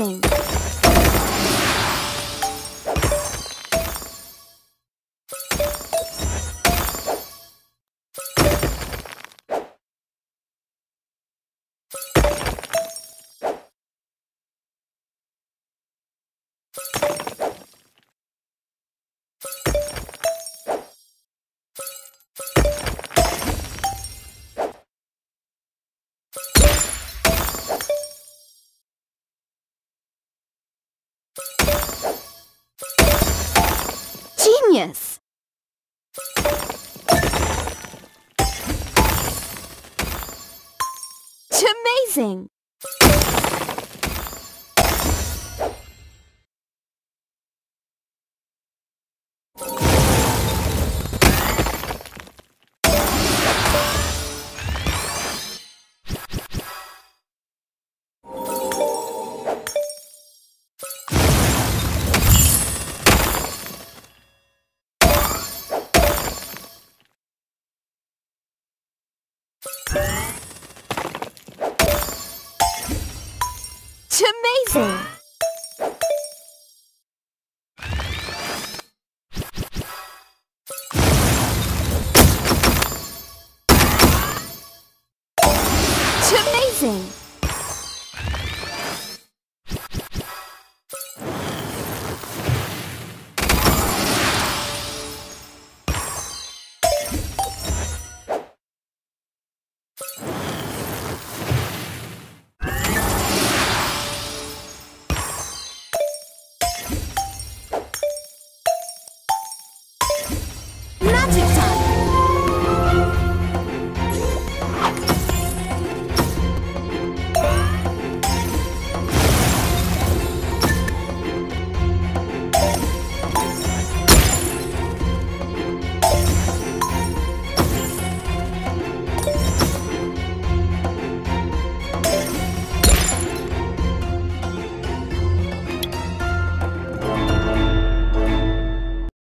It's Genius! It's amazing! Amazing! It's amazing!